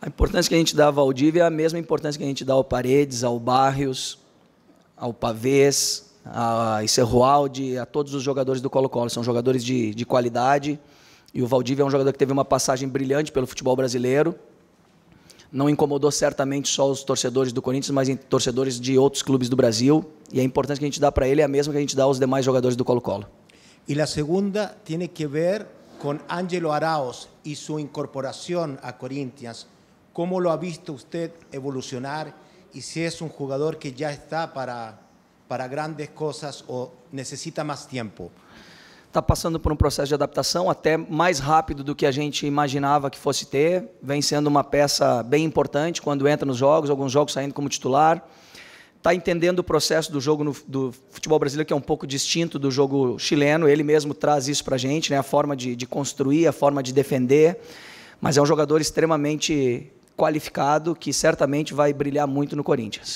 A importância que a gente dá ao Valdívia é a mesma importância que a gente dá ao Paredes, ao Barrios, ao Pavês, a Icerroaldi, a todos os jogadores do Colo-Colo. São jogadores de, de qualidade. E o Valdívia é um jogador que teve uma passagem brilhante pelo futebol brasileiro. Não incomodou certamente só os torcedores do Corinthians, mas torcedores de outros clubes do Brasil. E a importância que a gente dá para ele é a mesma que a gente dá aos demais jogadores do Colo-Colo. E a segunda tem que ver com Ángelo Arauz e sua incorporação a Corinthians. ¿Cómo lo ha visto usted evolucionar y si es un jugador que ya está para, para grandes cosas o necesita más tiempo? Está passando por um processo de adaptação até mais rápido do que a gente imaginava que fosse ter. Vem sendo uma peça bem importante quando entra nos jogos, alguns jogos saindo como titular. Está entendendo o processo do jogo no, do futebol brasileiro, que é um pouco distinto do jogo chileno. Ele mesmo traz isso para a gente, né? a forma de, de construir, a forma de defender. Mas é um jogador extremamente qualificado que certamente vai brilhar muito no Corinthians.